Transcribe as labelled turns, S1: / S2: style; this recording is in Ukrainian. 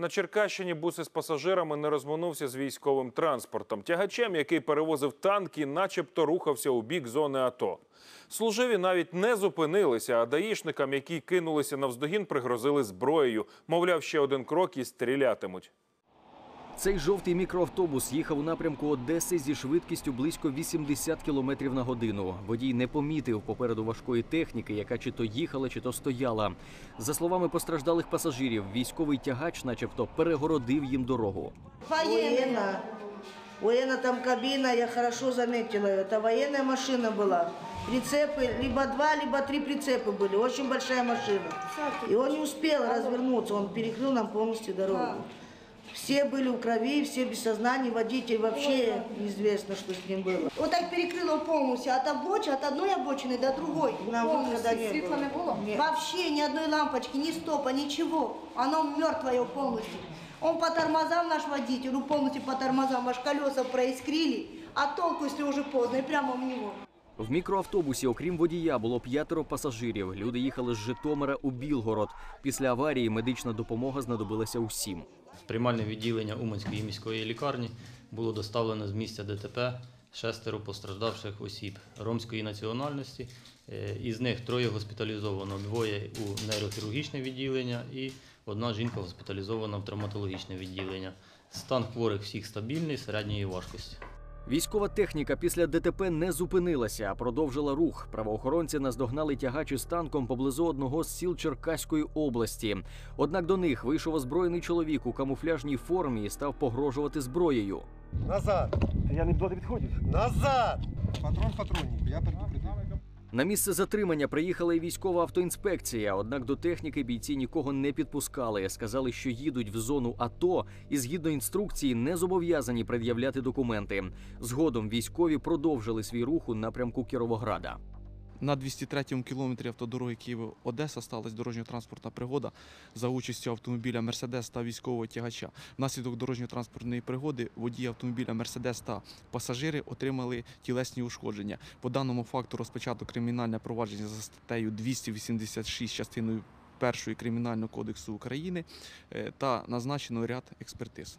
S1: На Черкащині бус із пасажирами не розминувся з військовим транспортом. Тягачем, який перевозив танки, начебто рухався у бік зони АТО. Служиві навіть не зупинилися, а даїшникам, які кинулися навздогін, пригрозили зброєю. Мовляв, ще один крок і стрілятимуть.
S2: Цей жовтий мікроавтобус їхав у напрямку Одеси зі швидкістю близько 80 км на годину. Водій не помітив попереду важкої техніки, яка чи то їхала, чи то стояла. За словами постраждалих пасажирів, військовий тягач, начебто, перегородив їм дорогу.
S3: Военная. Военная там кабина, я хорошо заметила. Это военная машина была. Прицепы, либо два, либо три прицепа были. Очень большая машина. И он не успел развернуться, он перекрыл нам полностью дорогу. Все были в крови, все без сознания, водитель вообще неизвестно, что с ним было.
S4: Вот так перекрыло полностью от обочины, от одной обочины до другой.
S3: Нам выхода не
S4: Світла
S3: было.
S4: не було?
S3: Нет.
S4: Вообще ни одной лампочки, ни стопа, ничего. Оно мертвое полностью. Он по тормозам наш водитель, ну полностью по тормозам, аж колеса проискрили. А толку, если уже поздно, и прямо в него.
S2: В мікроавтобусі, окрім водія, було п'ятеро пасажирів. Люди їхали з Житомира у Білгород. Після аварії медична допомога знадобилася усім.
S5: В приймальне відділення Уманської міської лікарні було доставлено з місця ДТП шестеро постраждавших осіб ромської національності. Е, Із них троє госпіталізовано, двоє у нейрохірургічне відділення і одна жінка госпіталізована в травматологічне відділення. Стан хворих всіх стабільний, середньої важкості.
S2: Військова техніка після ДТП не зупинилася, а продовжила рух. Правоохоронці наздогнали тягачі з танком поблизу одного з сіл Черкаської області. Однак до них вийшов озброєний чоловік у камуфляжній формі і став погрожувати зброєю.
S6: Назад!
S7: Я не до підходів.
S6: Назад! Патрон патронів. я предупредил.
S2: На місце затримання приїхала і військова автоінспекція. Однак до техніки бійці нікого не підпускали. Сказали, що їдуть в зону АТО і згідно інструкції не зобов'язані пред'являти документи. Згодом військові продовжили свій рух у напрямку Кіровограда.
S8: На 203-му кілометрі автодороги Києва-Одеса сталася дорожньо-транспортна пригода за участю автомобіля Мерседес та військового тягача. Внаслідок дорожньо-транспортної пригоди водії автомобіля Мерседес та пасажири отримали тілесні ушкодження. По даному факту розпочато кримінальне провадження за статтею 286 частиною 1 Кримінального кодексу України е, та назначено ряд експертиз.